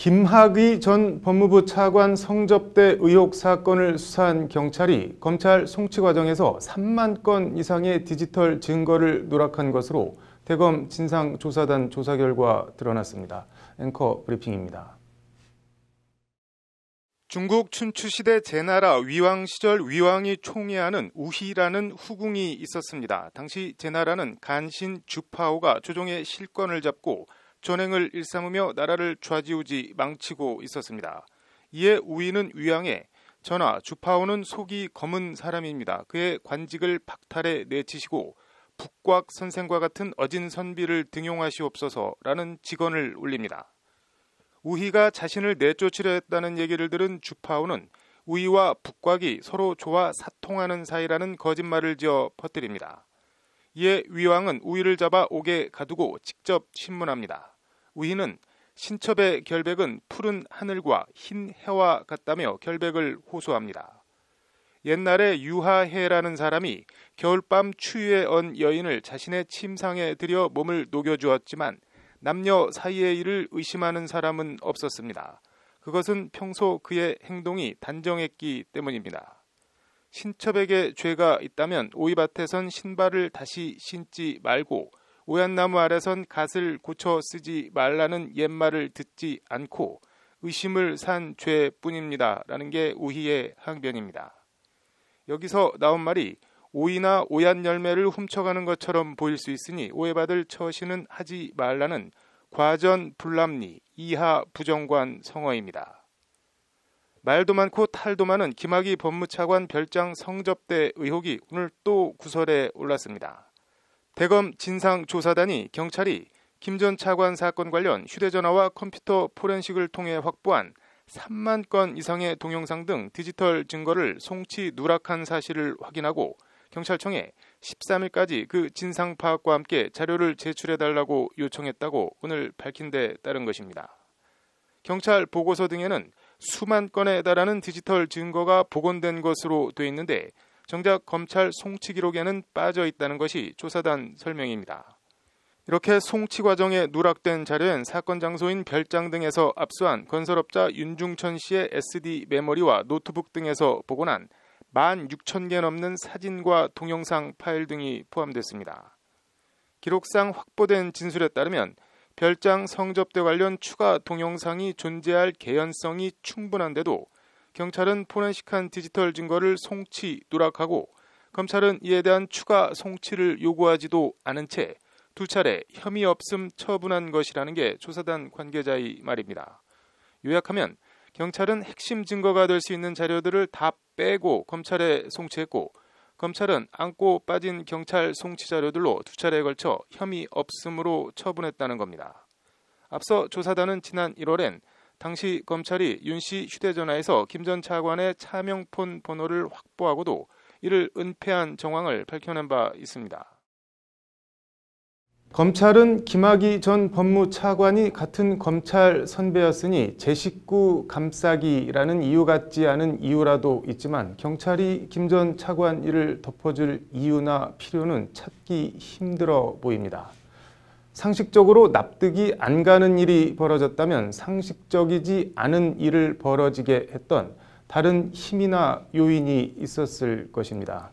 김학의 전 법무부 차관 성접대 의혹 사건을 수사한 경찰이 검찰 송치 과정에서 3만 건 이상의 디지털 증거를 누락한 것으로 대검 진상조사단 조사 결과 드러났습니다. 앵커 브리핑입니다. 중국 춘추시대 제나라 위왕 시절 위왕이 총애하는 우희라는 후궁이 있었습니다. 당시 제나라는 간신 주파오가 조종의 실권을 잡고 전행을 일삼으며 나라를 좌지우지 망치고 있었습니다. 이에 우희는 위왕에 전하 주파오는 속이 검은 사람입니다. 그의 관직을 박탈해 내치시고 북곽 선생과 같은 어진 선비를 등용하시옵소서라는 직언을 올립니다. 우희가 자신을 내쫓으려 했다는 얘기를 들은 주파오는 우희와 북곽이 서로 좋아 사통하는 사이라는 거짓말을 지어 퍼뜨립니다. 이에 위왕은 우희를 잡아 옥에 가두고 직접 신문합니다. 우희는 신첩의 결백은 푸른 하늘과 흰 해와 같다며 결백을 호소합니다. 옛날에 유하해라는 사람이 겨울밤 추위에 언 여인을 자신의 침상에 들여 몸을 녹여주었지만 남녀 사이의 일을 의심하는 사람은 없었습니다. 그것은 평소 그의 행동이 단정했기 때문입니다. 신첩에게 죄가 있다면 오이밭에선 신발을 다시 신지 말고 오얏나무 아래선 갓을 고쳐 쓰지 말라는 옛말을 듣지 않고 의심을 산 죄뿐입니다. 라는 게 우희의 항변입니다. 여기서 나온 말이 오이나 오얏 열매를 훔쳐가는 것처럼 보일 수 있으니 오해받을 처시는 하지 말라는 과전 불람리 이하 부정관 성어입니다. 말도 많고 탈도 많은 김학의 법무차관 별장 성접대 의혹이 오늘 또 구설에 올랐습니다. 대검 진상조사단이 경찰이 김 전 차관 사건 관련 휴대전화와 컴퓨터 포렌식을 통해 확보한 3만 건 이상의 동영상 등 디지털 증거를 송치 누락한 사실을 확인하고 경찰청에 13일까지 그 진상 파악과 함께 자료를 제출해 달라고 요청했다고 오늘 밝힌 데 따른 것입니다. 경찰 보고서 등에는 수만 건에 달하는 디지털 증거가 복원된 것으로 돼 있는데 정작 검찰 송치 기록에는 빠져 있다는 것이 조사단 설명입니다. 이렇게 송치 과정에 누락된 자료엔 사건 장소인 별장 등에서 압수한 건설업자 윤중천 씨의 SD 메모리와 노트북 등에서 복원한 16,000개 넘는 사진과 동영상 파일 등이 포함됐습니다. 기록상 확보된 진술에 따르면 별장 성접대 관련 추가 동영상이 존재할 개연성이 충분한데도 경찰은 포렌식한 디지털 증거를 송치 누락하고 검찰은 이에 대한 추가 송치를 요구하지도 않은 채 두 차례 혐의 없음 처분한 것이라는 게 조사단 관계자의 말입니다. 요약하면 경찰은 핵심 증거가 될 수 있는 자료들을 다 빼고 검찰에 송치했고 검찰은 안고 빠진 경찰 송치 자료들로 두 차례에 걸쳐 혐의 없음으로 처분했다는 겁니다. 앞서 조사단은 지난 1월엔 당시 검찰이 윤 씨 휴대전화에서 김 전 차관의 차명폰 번호를 확보하고도 이를 은폐한 정황을 밝혀낸 바 있습니다. 검찰은 김학의 전 법무차관이 같은 검찰 선배였으니 제 식구 감싸기라는 이유 같지 않은 이유라도 있지만 경찰이 김 전 차관 일을 덮어줄 이유나 필요는 찾기 힘들어 보입니다. 상식적으로 납득이 안 가는 일이 벌어졌다면 상식적이지 않은 일을 벌어지게 했던 다른 힘이나 요인이 있었을 것입니다.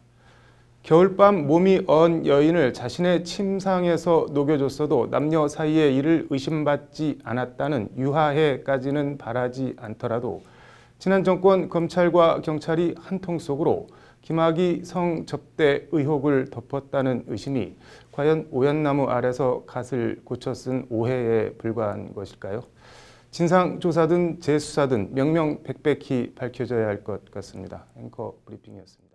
겨울밤 몸이 언 여인을 자신의 침상에서 녹여줬어도 남녀 사이의 일을 의심받지 않았다는 유하해까지는 바라지 않더라도 지난 정권 검찰과 경찰이 한통 속으로 김학의 성접대 의혹을 덮었다는 의심이 과연 오얏나무 아래서 갓을 고쳐 쓴 오해에 불과한 것일까요? 진상조사든 재수사든 명명백백히 밝혀져야 할 것 같습니다. 앵커 브리핑이었습니다.